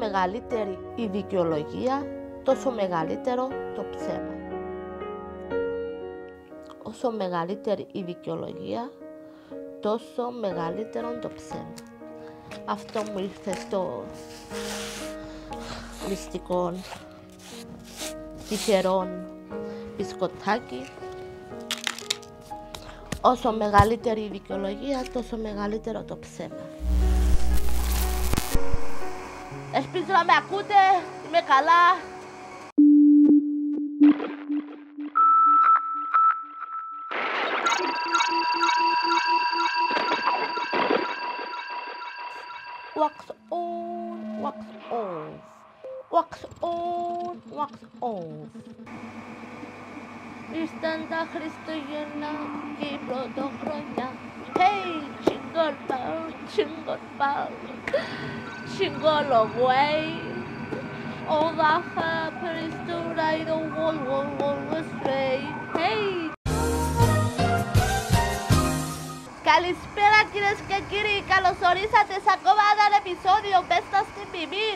μεγαλύτερη η δικαιολογία, τόσο μεγαλύτερο το ψέμα. Όσο μεγαλύτερη η δικαιολογία, τόσο μεγαλύτερο το ψέμα. Αυτό μου ήρθε στο μυστικό τυχερόν μπισκοτάκι. Όσο μεγαλύτερη η δικαιολογία, τόσο μεγαλύτερο το ψέμα. Ελπίζω να με ακούτε, είμαι καλά. Wax on, wax off. Wax on, wax off. Ήρθαν τα Χριστούγεννα και η πρωτοχρονιά. Hey, jingle bell, jingle bell, jingle away. All the happiness to ride the wall, wall, wall astray. Hey! Καλησπέρα κυρίε και κύριοι, καλώ ορίσατε σε ακόμα ένα επεισόδιο Μπέστα στην Πιμή.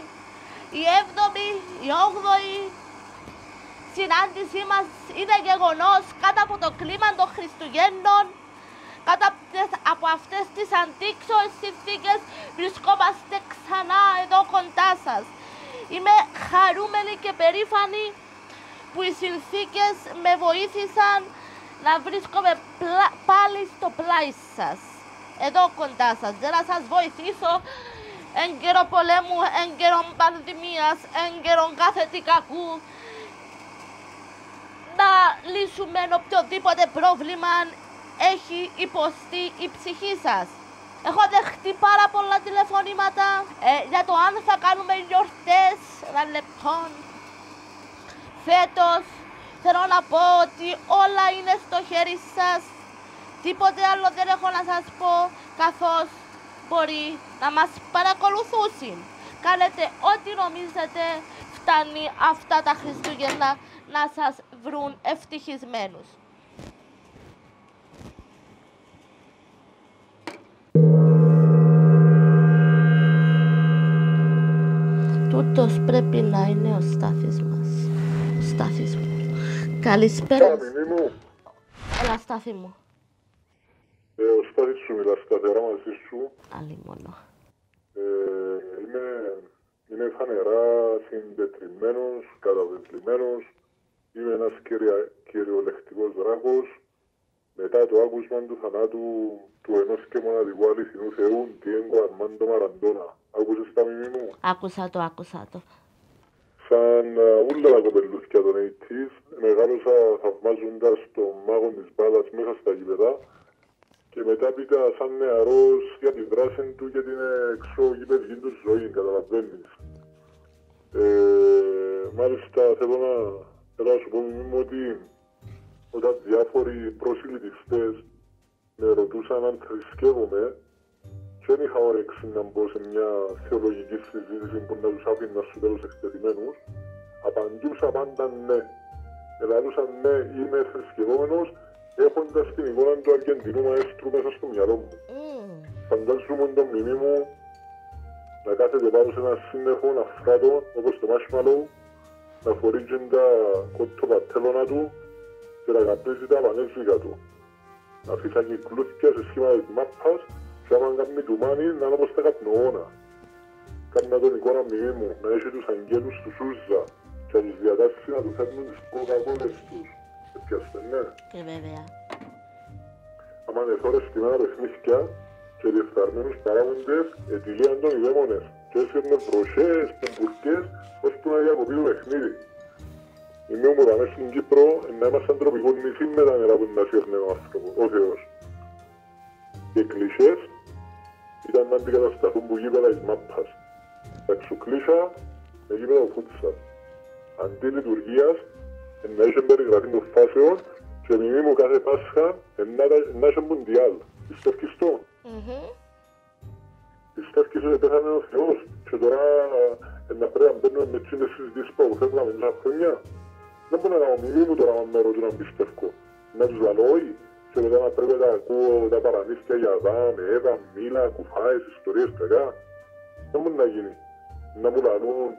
Η 7η, η 8η συνάντησή μα είναι γεγονό κάτω από το κλίμα των Χριστουγέννων. Κάτω από αυτές τις αντίξωες συνθήκες βρισκόμαστε ξανά εδώ κοντά σας. Είμαι χαρούμενη και περήφανη που οι συνθήκες με βοήθησαν να βρίσκομαι πλα- πάλι στο πλάι σας. Εδώ κοντά σας, για να σας βοηθήσω εν καιρό πολέμου, εν καιρό πανδημίας, εν καιρό κάθε τι κακού, να λύσουμε οποιοδήποτε πρόβλημα έχει υποστεί η ψυχή σας. Έχω δεχτεί πάρα πολλά τηλεφωνήματα ε, για το αν θα κάνουμε γιορτές ένα λεπτό. Φέτος θέλω να πω ότι όλα είναι στο χέρι σας. Τίποτε άλλο δεν έχω να σας πω καθώς μπορεί να μας παρακολουθούσει. Κάνετε ό,τι νομίζετε φτάνει αυτά τα Χριστούγεννα να σας βρουν ευτυχισμένους. Τούτος πρέπει να είναι ο Στάθης μας. Ο Στάθης μου. Καλησπέρα. Κάμινη μου, Έλα Στάθη μου. ε, ο Στάθης σου μιλάς σταθερά μαζί σου. Άλλη μόνο. Ε, είμαι, είμαι φανερά συντετριμένος, καταβεβλημένος. Είμαι ένας κυρια, κυριολεκτικός δράκος. Μετά το άκουσμα του θανάτου του ενός και μοναδικού αληθινού Θεού, Διέγκο Αρμάντο Μαραντόνα. Άκουσες τα μιμή μου; Άκουσα το, άκουσα το. Σαν α, ούλα τα κοπελούθια των 80's, μεγάλωσα θαυμάζοντας τον μάγο της μπάλας μέσα στα γήπεδα και μετά πήγα σαν νεαρός για τη δράση του και την εξωγήπεδική του ζωή, καταλαβαίνεις. Ε, μάλιστα θέλω να, θέλω να σου πω μου ότι όταν διάφοροι προσιλητιστές με ρωτούσαν αν θρησκεύομαι, δεν είχα όρεξη να μπω σε μια θεολογική συζήτηση που να τους άφηνα στους τέλους εκτεθειμένους. Απαντούσα πάντα ναι. Ελαλούσα ναι, είμαι θρησκευόμενος, έχοντας την εικόνα του Αργεντινού μαέστρου μέσα στο μυαλό μου. Μμμ. Φαντάζομαι τον μνημί μου να κάθεται πάνω σε ένα σύννεφο αφράτο όπως το marshmallow, να φορίζει τα κοτοπατέλωνα του και να καπνίζει τα πανέζικα του. Να φυσάει κλούθια σε σχήμα της μάπας και άμα κάνει του μάνι να είναι όπως τα καπνοώνα. Κάμνα τον εικόνα μνημί μου να έχει τους αγγέλους του Σούζα και να τους διατάξει να του φέρνουν τις κοκακόλες τους. Επιάστε, ναι. Και βέβαια. άμα είναι ώρες στην ώρα παιχνίδια και διεφθαρμένους παράγοντες ετυλίαν των οι δαίμονες και έφερνε βροχές, πεμπουρκές, ώσπου να διακοπεί το παιχνίδι. Η μία μου δαμέ στην Κύπρο να είμαστε ανθρωπικό νησί με τα νερά που να σύρνε ο άνθρωπο, ο Θεός. Οι εκκλησίες ήταν να αντικατασταθούν που γήπεδα εις μάπας. Τα εξουκλήσια με γήπεδα φούτσας. Αντί λειτουργίας, να είχε περιγραφή των φάσεων και μιμή μου κάθε Πάσχα να είχε μουντιάλ. Πιστεύεις το. Μμμ. Πιστεύεις ότι πέθανε ο Θεός και τώρα ε, να πρέπει να μπαίνουμε με τσίνες συζητήσεις που αποφεύγαμε τόσα χρόνια. Δεν μπορώ να κάνω μιμή μου τώρα με ρωτούν να πιστεύω. Να τους λαλώ όχι. Και μετά να πρέπει να ακούω τα παραμύθια για Αδάμ, Εύα, Μίλα, κουφάες, ιστορίες κακά. Δεν μπορεί να γίνει. Να μου λαλούν,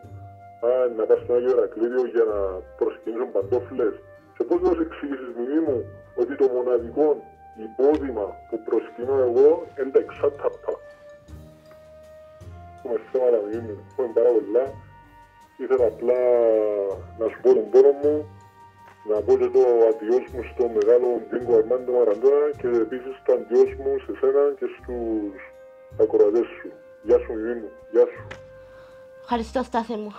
α, να πας στον Άγιο Ερακλήδιο για να προσκυνήσουν παντόφλες. Και πώς να σου εξηγήσεις μιμή μου ότι το μοναδικό υπόδημα που προσκυνώ εγώ είναι τα εξάταπτα. Έχουμε θέματα μιμή μου, έχουμε πάρα πολλά. Ήθελα απλά να σου πω τον πόνο μου, να πω και το αντιός μου στο μεγάλο Ντίνκο Αρμάντο Μαραντώνα και επίσης το αντιός μου σε σένα και στους ακροατές σου. Γεια σου μιμή μου, γεια σου. Ευχαριστώ, Στάθη μου.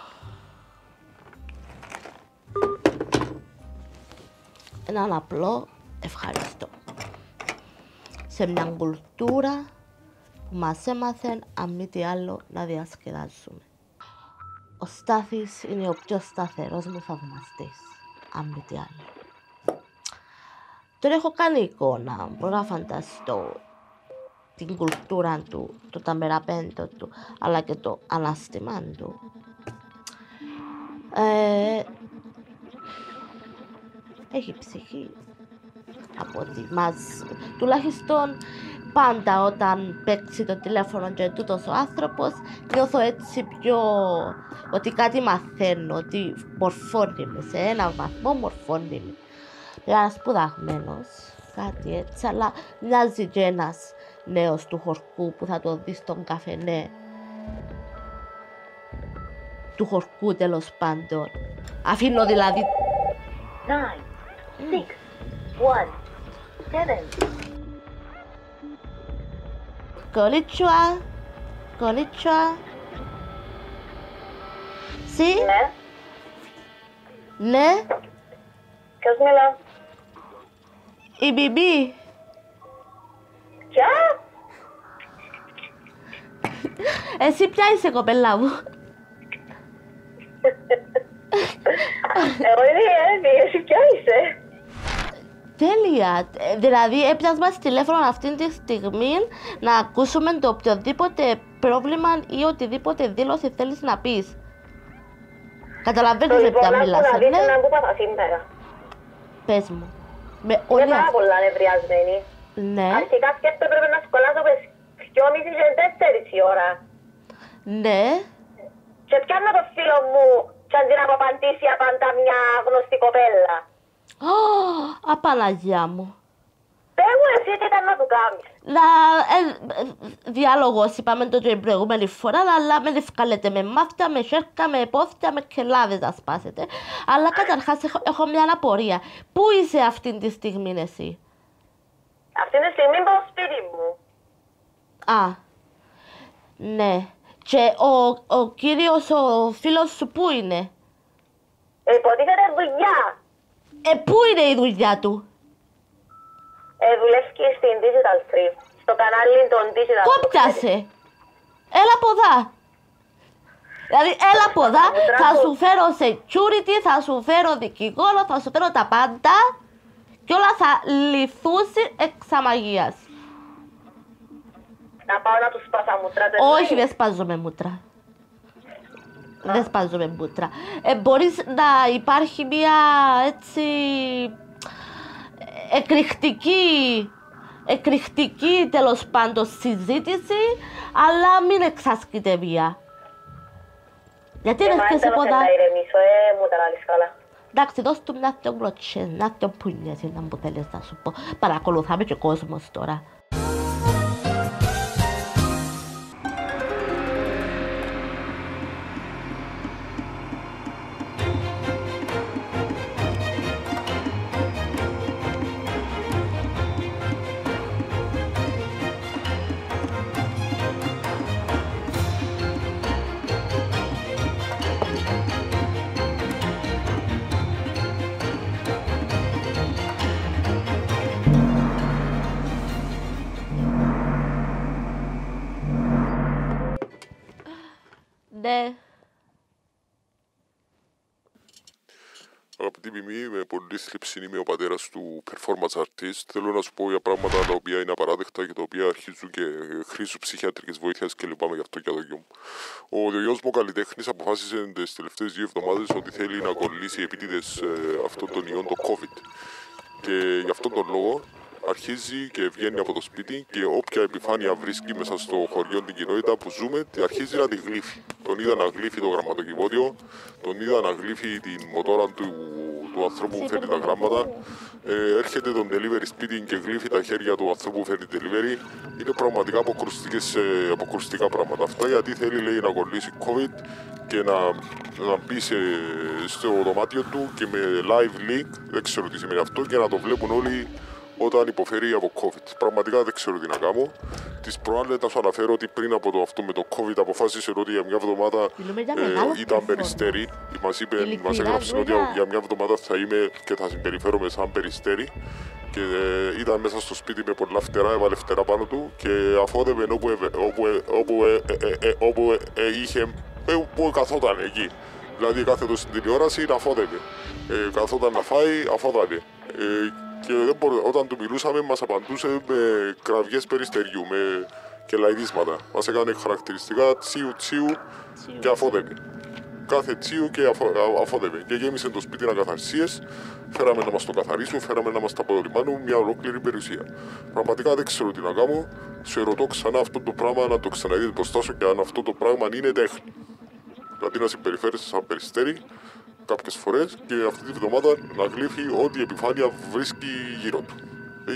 Έναν απλό ευχαριστώ. Σε μια κουλτούρα που μας έμαθε, αν μη τι άλλο, να διασκεδάζουμε. Ο Στάθης είναι ο πιο σταθερός μου θαυμαστής, αν μη τι άλλο. Τώρα έχω κάνει εικόνα, μπορώ να φανταστώ την κουλτούρα του, το ταμεραπέντο του, αλλά και το ανάστημα του. Ε, έχει ψυχή. Από ότι μας, τουλάχιστον πάντα όταν παίξει το τηλέφωνο και τούτος ο άνθρωπος νιώθω έτσι πιο ότι κάτι μαθαίνω, ότι μορφώνει με σε ένα βαθμό μορφώνει με. να σπουδαγμένος, κάτι έτσι, αλλά μοιάζει και ένας νέος του χορκού που θα το δεις στον καφενέ του χορκού τέλος πάντων. Αφήνω δηλαδή... 9, 6, 1, 7, Κορίτσουα. Κορίτσουα. Σί, Ναι. Ναι. Ποιος μιλάς; Η Μπιμπί. Ποια; Εσύ ποια είσαι κοπελά μου; Εγώ είμαι η Εύη, εσύ ποια είσαι; Τέλεια. Ε, Δηλαδή έπιας μας τηλέφωνο αυτή τη στιγμή να ακούσουμε το οποιοδήποτε πρόβλημα ή οτιδήποτε δήλωση θέλεις να πεις. Καταλαβαίνεις για Λοιπόν, ποια άκου μιλάς, να ε, δεις ναι. έναν που πάθα σήμερα. Πες μου. Με Είμαι όλη πάρα αυτή... πολλά νευριασμένη. Ναι, Αρχικά σκέφτομαι πρέπει να σκολάσω πες 2.30 και 4 η ώρα. ναι. Και πιάνω το φίλο μου και αντί να μου απαντήσει απαντά μια γνωστή κοπέλα. Ω, απαναγιά μου. Πες μου εσύ τι ήταν να του κάνεις. Να, ε, ε, διάλογος είπαμε το και την προηγούμενη φορά, αλλά με ευκαλέτε με μάτια, με χέρια, με πόθια, με κελάδες να σπάσετε. Αλλά καταρχάς έχω, έχω μια απορία. Πού είσαι αυτή τη στιγμή εσύ; Αυτή τη στιγμή πάω στο σπίτι μου. Α, ναι. Και ο, ο κύριος, ο φίλος σου πού είναι; Ε, υποτίθεται δουλειά. Ε, πού είναι η δουλειά του; Ε, δουλεύει στην Digital Tree. Στο κανάλι των Digital Tree. Κόπιασε. Έλα από εδώ. Δηλαδή, έλα από εδώ, θα σου φέρω security, θα σου φέρω δικηγόρο, θα σου φέρω τα πάντα και όλα θα λυθούσει εξ αμαγείας. Να πάω να τους σπάσα μούτρα. το Όχι, εννοείς. δεν σπάζομαι μούτρα. Δεν σπάζομαι μούτρα. Ε, μπορείς να υπάρχει μια έτσι εκρηκτική, εκρηκτική τέλος πάντων συζήτηση, αλλά μην εξάσκετε βία. Γιατί Ε, δεν μα χτες δεν από θέλω εδώ. να ηρεμήσω, ε, μου τα λάλης καλά. Εντάξει, δώσ' του μια δυο γλωτσές, μια δυο πουνιές, είναι που θέλεις να σου πω. Παρακολουθάμε και κόσμος τώρα. Ναι. Αγαπητή Μιμή, με πολύ θλίψη είμαι ο πατέρας του performance artist. Θέλω να σου πω για πράγματα τα οποία είναι απαράδεκτα και τα οποία αρχίζουν και χρήσουν ψυχιατρικής βοήθειας και λυπάμαι γι' αυτό και το γιο μου. Ο γιος μου ο καλλιτέχνης αποφάσισε τις τελευταίες δύο εβδομάδες ότι θέλει να κολλήσει επίτηδες αυτών των ιών το COVID. Και γι' αυτόν τον λόγο αρχίζει και βγαίνει από το σπίτι και όποια επιφάνεια βρίσκει μέσα στο χωριό την κοινότητα που ζούμε, αρχίζει να τη γλύφει. Τον είδα να γλύφει το γραμματοκιβώτιο, τον είδα να γλύφει την μοτόρα του, του ανθρώπου που φέρνει τα γράμματα. Ε, έρχεται τον delivery σπίτι και γλύφει τα χέρια του ανθρώπου που φέρνει delivery. Είναι πραγματικά ε, αποκρουστικά πράγματα. Αυτά γιατί θέλει λέει να κολλήσει COVID και να, να μπει σε, στο δωμάτιο του και με live link, δεν ξέρω τι σημαίνει αυτό, και να το βλέπουν όλοι όταν υποφέρει από COVID. Πραγματικά δεν ξέρω τι να κάνω. Τη προάλλες θα σου αναφέρω ότι πριν από το αυτό με το COVID αποφάσισε ότι για μια εβδομάδα ε, ήταν περιστέρι. Μας είπε, μας έγραψε ότι για μια εβδομάδα θα είμαι και θα συμπεριφέρομαι σαν περιστέρι. Και ε, ήταν μέσα στο σπίτι με πολλά φτερά, έβαλε φτερά πάνω του και αφόδευε όπου, όπου, όπου, ε, όπου είχε, όπου καθόταν εκεί. Δηλαδή κάθετο στην τηλεόραση να αφόδευε. Ε, καθόταν να φάει, αφόδανε. Ε, και δεν μπορώ, όταν του μιλούσαμε μας απαντούσε με κραυγές περιστεριού, με και λαϊδίσματα. Μας έκανε χαρακτηριστικά τσίου τσίου και αφόδευε. Κάθε τσίου και αφο, αφόδευε. Και γέμισε το σπίτι ανακαθαρσίες, φέραμε να μας το καθαρίσουν, φέραμε να μας τα αποδολημάνουν, μια ολόκληρη περιουσία. Πραγματικά δεν ξέρω τι να κάνω. Σου ερωτώ ξανά αυτό το πράγμα να το ξαναδείτε μπροστά σου και αν αυτό το πράγμα είναι τέχνη. Δηλαδή να συμπεριφέρεσαι σαν περιστέρι κάποιες φορές και αυτή τη βδομάδα να γλύφει ό,τι επιφάνεια βρίσκει γύρω του.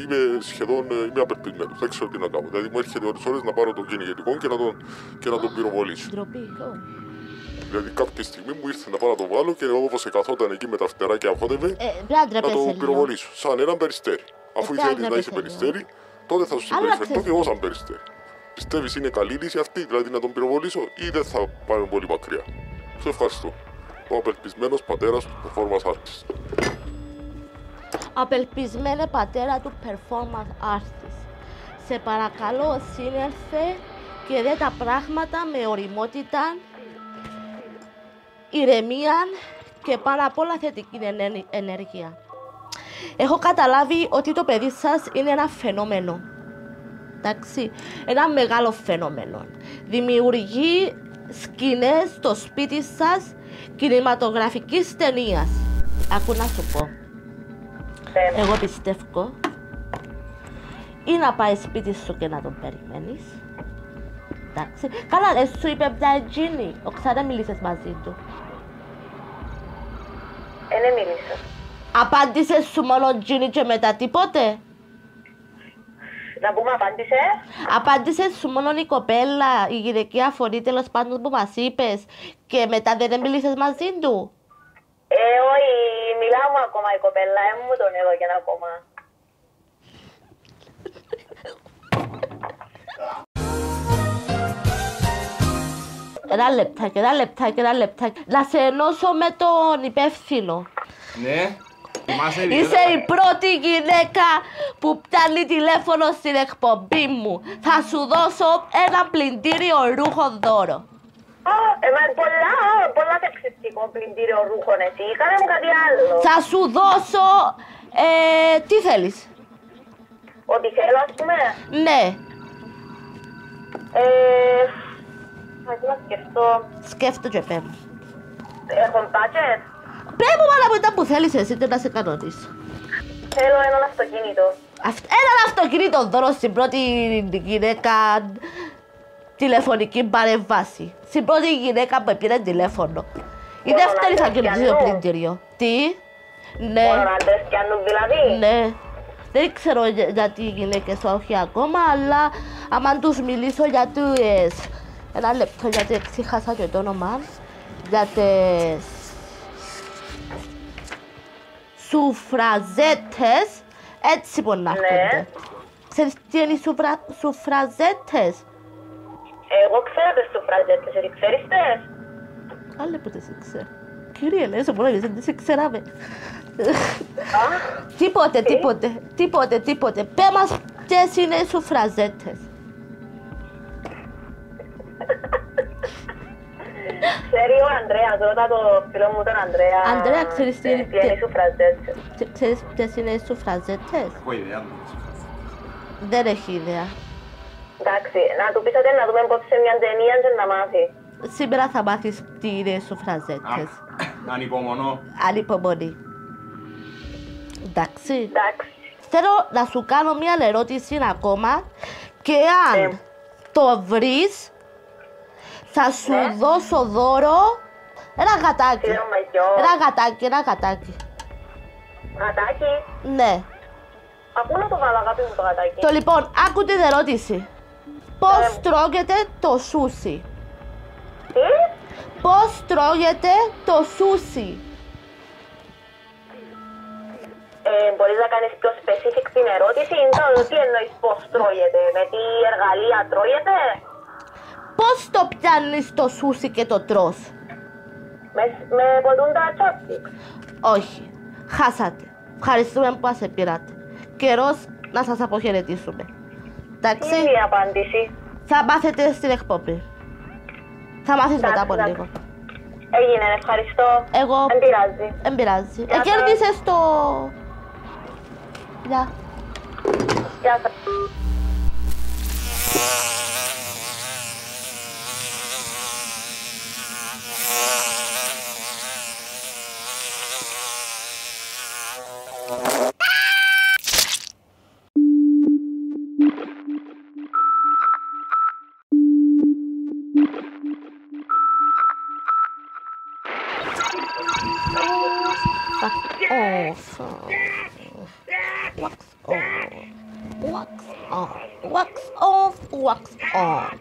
Είμαι σχεδόν ε, είμαι απελπισμένο. Δεν ξέρω τι να κάνω. Δηλαδή μου έρχεται ώρε ώρες να πάρω τον κυνηγετικό και να τον, και να τον πυροβολήσω. Δηλαδή κάποια στιγμή μου ήρθε να πάω να τον βάλω και όπως καθόταν εκεί με τα φτερά και αφόδευε, ε, να τον πυροβολήσω. Σαν έναν περιστέρι. Αφού ε, ήθελε να είσαι περιστέρι, τότε θα σου συμπεριφερθώ και εγώ σαν περιστέρι. Πιστεύεις είναι καλή λύση αυτή, δηλαδή να τον πυροβολήσω ή δεν θα πάμε πολύ μακριά. Σε ευχαριστώ ο απελπισμένος πατέρας του performance artist. Απελπισμένε πατέρα του performance artist. Σε παρακαλώ σύνερθε και δε τα πράγματα με οριμότητα, ηρεμία και πάρα απ' όλα θετική ενέργεια. Έχω καταλάβει ότι το παιδί σας είναι ένα φαινόμενο. Εντάξει, ένα μεγάλο φαινόμενο. Δημιουργεί σκηνές στο σπίτι σας κινηματογραφικής ταινίας. Ακού να σου πω. Ε. Εγώ πιστεύω ή να πάει σπίτι σου και να τον περιμένεις. Εντάξει. Καλά, δεν σου είπε πια Τζίνι. Ο ξανά μίλησε μαζί του. Ε, δεν μίλησα. Απάντησες σου μόνο Τζίνι και μετά τίποτε; Να πούμε απάντησε. Απάντησε σου μόνο η κοπέλα, η γυναικεία φωνή τέλος πάντων που μας είπες και μετά δεν μίλησε μαζί του. Ε, όχι, μιλάω ακόμα η κοπέλα, ε, μου τον εδώ και ένα ακόμα. Ένα λεπτάκι, ένα λεπτάκι, ένα λεπτάκι. Να σε ενώσω με τον υπεύθυνο. Ναι. Είσαι η πρώτη γυναίκα που πιάνει τηλέφωνο στην εκπομπή μου. Θα σου δώσω ένα πλυντήριο ρούχο δώρο. Α, εμένα πολλά, πολλά σεξιστικό πλυντήριο ρούχων εσύ. Κάνε μου κάτι άλλο. Θα σου δώσω... Ε, τι θέλεις; Ό,τι θέλω, ας πούμε. Ναι. Ε, θα να σκεφτώ. Σκέφτο και πέ μου. Έχουν budget. Πέ μου μάνα μου ήταν που θέλεις εσύ και να σε κανονίσω. Θέλω έναν αυτοκίνητο. Αυτ- Έναν αυτοκίνητο δώρο στην πρώτη γυναίκα τηλεφωνική παρέμβαση. Στην πρώτη γυναίκα που πήρε τηλέφωνο. Η Μόνο δεύτερη θα άντρες κερδίσει το πιανού. πλυντήριο. Τι; Ναι. Μόνο άντρες πιάνουν δηλαδή. Ναι. Δεν ξέρω για- γιατί οι γυναίκες όχι ακόμα, αλλά άμα τους μιλήσω για τις... Ένα λεπτό γιατί ξέχασα και το όνομα. Για τις... Σουφραζέτες, έτσι μπορεί να Ναι. έρχονται. Ξέρεις τι είναι οι σουφρα... σουφραζέτες; Εγώ ξέρω τις σουφραζέτες, εσύ ξέρεις τες. Άλλε που τις ξέρω. Κύριε, λες, μπορεί να τις ξέραμε. Α, Τίποτε, τίποτε, τίποτε, τίποτε. Πέ μας ποιες είναι οι σουφραζέτες; Ξέρει ο Ανδρέας ας ρώτα το φίλο μου τον Ανδρέα. Ανδρέα, ξέρεις τι είναι- τι είναι οι σουφραζέτες. Ξε- Ξέρεις ποιες είναι οι σουφραζέτες; Έχω ιδέα μου. Δεν έχει ιδέα. Εντάξει, να του πεις ότι να δούμε πώς σε μια ταινία και να μάθει. Σήμερα θα μάθεις τι είναι οι σουφραζέτες. Α, Ανυπομονώ. Ανυπομονή. Εντάξει. Εντάξει. Θέλω να σου κάνω μια ερώτηση ακόμα και αν Ναι. το βρεις θα σου Ναι. δώσω δώρο ένα γατάκι. Σίδερο μαγιό. Ένα γατάκι, ένα γατάκι. Γατάκι. Ναι. Από να το βάλω αγάπη μου το γατάκι; Το λοιπόν, άκου την ερώτηση. Πώς Ε. τρώγεται το σούσι; Τι; Πώς τρώγεται το σούσι; Ε, μπορείς να κάνεις πιο specific την ερώτηση ή το τι εννοείς πώς τρώγεται, με τι εργαλεία τρώγεται, Πώς το πιάνεις το σούσι και το τρως; Με, με ποτούν τα chopsticks. Όχι. Χάσατε. Ευχαριστούμε που μας πήρατε. Καιρός να σας αποχαιρετήσουμε. Τι Εντάξει. είναι η απάντηση. Θα μάθετε στην εκπομπή. Θα μάθεις μετά από Εντάξει, λίγο. Έγινε, ευχαριστώ. Εγώ Δεν πειράζει. δεν πειράζει. Γεια σας. Εκέρδισες το... Γεια. Γεια σας. Wax off. Wax off. Wax off. Wax off. Wax on.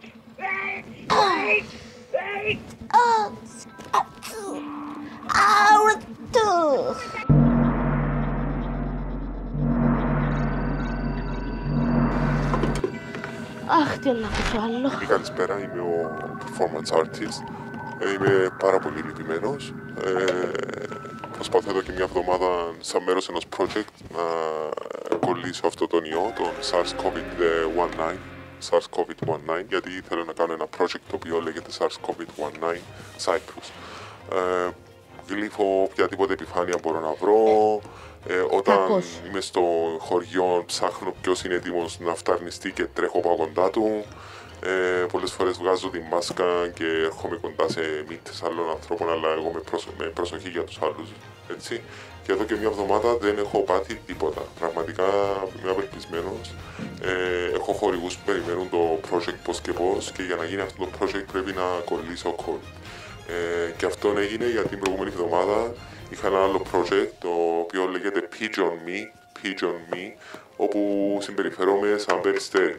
Αχ, τι να ακούσω άλλο. Καλησπέρα, είμαι ο performance artist. Ε, Είμαι πάρα πολύ λυπημένος. Ε, προσπαθώ εδώ και μια εβδομάδα σαν μέρος ενός project να κολλήσω αυτό τον ιό, τον SARS-CoV-19 SARS-CoV-19 γιατί θέλω να κάνω ένα project το οποίο λέγεται SARS-CoV-19 Cyprus. Ε, γλύφω οποιαδήποτε επιφάνεια μπορώ να βρω. Ε, όταν Κακός. είμαι στο χωριό ψάχνω ποιος είναι έτοιμος να φταρνιστεί και τρέχω πάω κοντά του. Ε, πολλές φορές βγάζω τη μάσκα και έρχομαι κοντά σε μύτες άλλων ανθρώπων αλλά εγώ με, προσ- με προσοχή για τους άλλους. Έτσι. Και εδώ και μια εβδομάδα δεν έχω πάθει τίποτα. Πραγματικά είμαι απελπισμένος. Ε, έχω χορηγούς που περιμένουν το project πώς και πώς και για να γίνει αυτό το project πρέπει να κολλήσω COVID. Ε, και αυτό έγινε γιατί την προηγούμενη εβδομάδα είχα ένα άλλο project το οποίο λέγεται Pigeon Me, Pigeon Me όπου συμπεριφερόμαι σαν περιστέρι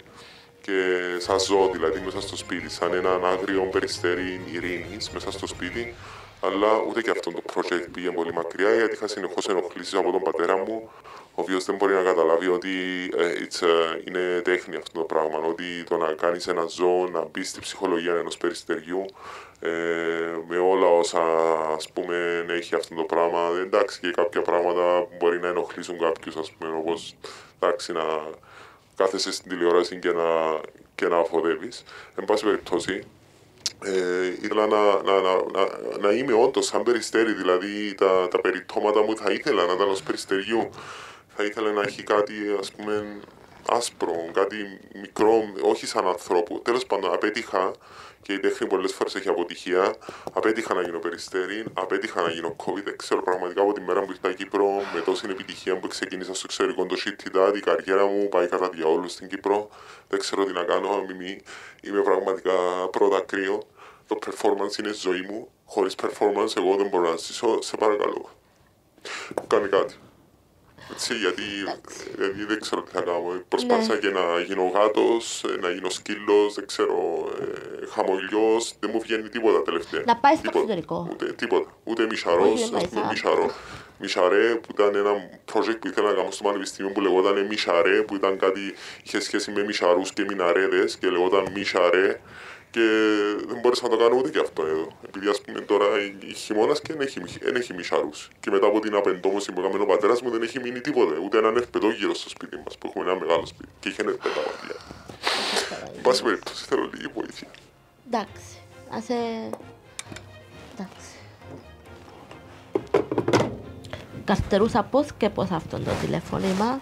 και σαν ζώο δηλαδή μέσα στο σπίτι, σαν έναν άγριο περιστέρι ειρήνης μέσα στο σπίτι. Αλλά ούτε και αυτό το project πήγε πολύ μακριά γιατί είχα συνεχώς ενοχλήσεις από τον πατέρα μου ο οποίος δεν μπορεί να καταλάβει ότι ε, it's, ε, είναι τέχνη αυτό το πράγμα, ότι το να κάνεις ένα ζώο να μπει στη ψυχολογία ενός περιστεριού ε, με όλα όσα ας πούμε έχει αυτό το πράγμα, εντάξει και κάποια πράγματα που μπορεί να ενοχλήσουν κάποιους ας πούμε όπως εντάξει να κάθεσαι στην τηλεόραση και να, και να αφοδεύεις. Εν πάση περιπτώσει, ε, ήθελα να, να, να, να, να είμαι όντως σαν περιστέρι, δηλαδή τα, τα περιτώματα μου θα ήθελα να ήταν ως περιστεριού. Θα ήθελα να έχει κάτι ας πούμε άσπρο, κάτι μικρό, όχι σαν ανθρώπου. Τέλος πάντων, απέτυχα και η τέχνη πολλές φορές έχει αποτυχία. Απέτυχα να γίνω περιστέρι, απέτυχα να γίνω COVID. Δεν ξέρω πραγματικά από τη μέρα που ήρθα Κύπρο με τόση επιτυχία που ξεκίνησα στο εξωτερικό το shit η καριέρα μου πάει κατά διαόλου στην Κύπρο. Δεν ξέρω τι να κάνω, μη, είμαι πραγματικά προδακρύο. Το performance είναι η ζωή μου. Χωρίς performance εγώ δεν μπορώ να ζήσω. Σε παρακαλώ. Κάνε κάτι. Έτσι, γιατί, γιατί δεν ξέρω τι θα κάνω. Προσπάθησα και να γίνω γάτος, ε, να γίνω σκύλος, δεν ξέρω, ε, χαμογελιός. Δεν μου βγαίνει τίποτα τελευταία. Να πάει στο Τίποτα. εξωτερικό. Ούτε, τίποτα. Ούτε μισαρός, Όχι, δεν πάει ας πούμε, σαν. μισαρό. Μισαρέ που ήταν ένα project που ήθελα να κάνω στο πανεπιστήμιο που λεγόταν Μισαρέ, που ήταν κάτι, είχε σχέση με μισαρούς και μιναρέδες και λεγόταν Μισαρέ και δεν μπόρεσα να το κάνω ούτε και αυτό εδώ. Επειδή ας πούμε τώρα η χειμώνας και δεν έχει, δεν έχει μισαρούς. Και μετά από την απεντόμωση που έκανε ο πατέρας μου δεν έχει μείνει τίποτε. Ούτε έναν ερπετόγυρο στο σπίτι μας που έχουμε ένα μεγάλο σπίτι. Και είχε ερπετά μάτια. Εν πάση περιπτώσει θέλω λίγη βοήθεια. Εντάξει. Να σε... Εντάξει. καρτερούσα πώς και πώς αυτό το τηλεφώνημα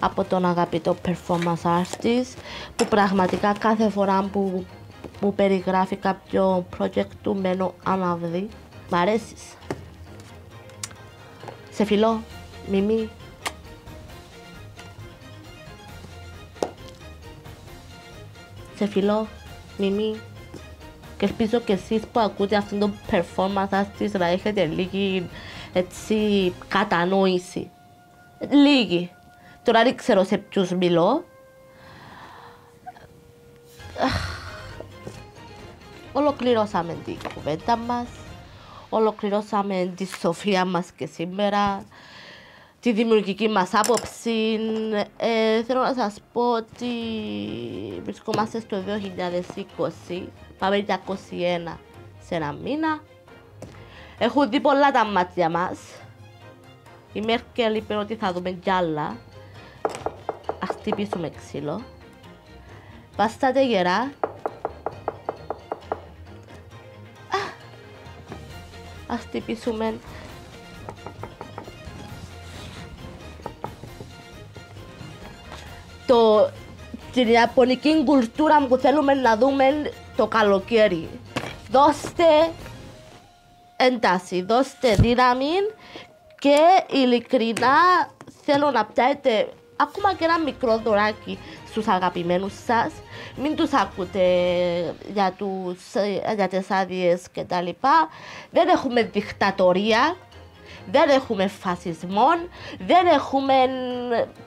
από τον αγαπητό performance artist που πραγματικά κάθε φορά που, που περιγράφει κάποιο project του μένω αναβδί. Μ' αρέσεις; Σε φιλώ, Μιμή. Σε φιλώ, Μιμή. Και ελπίζω και εσείς που ακούτε αυτόν τον performance artist να έχετε λίγη έτσι κατανόηση. Λίγη. Τώρα δεν ξέρω σε ποιους μιλώ. Ολοκληρώσαμε την κουβέντα μας. Ολοκληρώσαμε τη σοφία μας και σήμερα. Τη δημιουργική μας άποψη. Ε, θέλω να σας πω ότι βρισκόμαστε στο 2020. Πάμε για 21 σε ένα μήνα. Έχουν δει πολλά τα μάτια μας. Η Μέρκελ είπε ότι θα δούμε κι άλλα. Ας χτυπήσουμε ξύλο. Βάστατε γερά. Ας χτυπήσουμε το, την ιαπωνική κουλτούρα που θέλουμε να δούμε το καλοκαίρι. Δώστε ένταση, δώστε δύναμη και ειλικρινά θέλω να πιάσετε ακόμα και ένα μικρό δωράκι στους αγαπημένους σας. Μην τους ακούτε για, τους, για τις άδειες και τα λοιπά. Δεν έχουμε δικτατορία, δεν έχουμε φασισμό, δεν έχουμε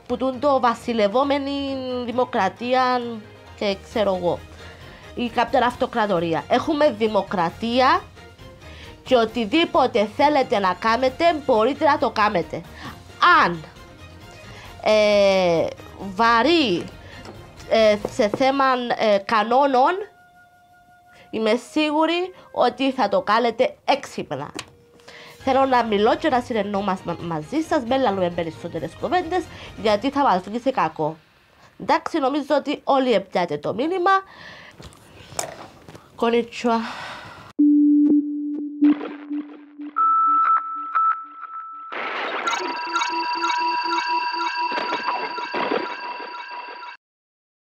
που το βασιλευόμενη δημοκρατία και ξέρω εγώ ή κάποια αυτοκρατορία. Έχουμε δημοκρατία και οτιδήποτε θέλετε να κάνετε μπορείτε να το κάνετε. Αν ε, βαρύ ε, σε θέμα ε, κανόνων είμαι σίγουρη ότι θα το κάνετε έξυπνα. Θέλω να μιλώ και να συνεννοούμαστε μαζί σας, με λαλούμε περισσότερες κουβέντες, γιατί θα μας βγει σε κακό. Εντάξει, νομίζω ότι όλοι επιάτε το μήνυμα. Konnichiwa.